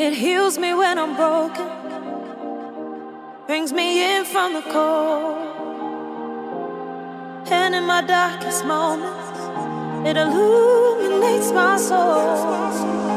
It heals me when I'm broken, brings me in from the cold. And in my darkest moments, it illuminates my soul.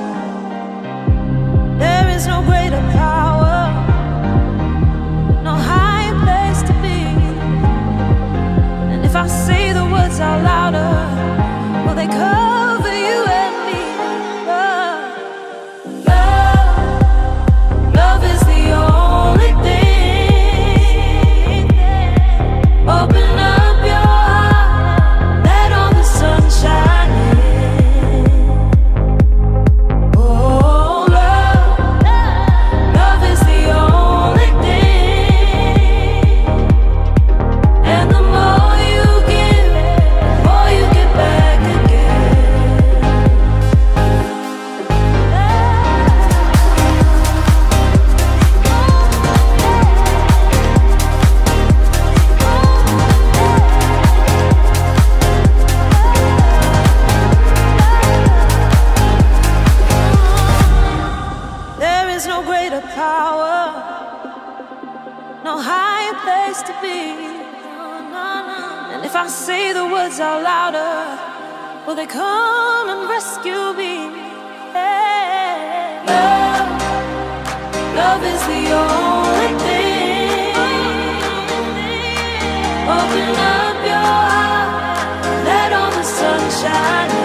no higher place to be. And if I say the words out louder, will they come and rescue me? Hey. Love, love is the only thing. Open up your heart, let all the sunshine.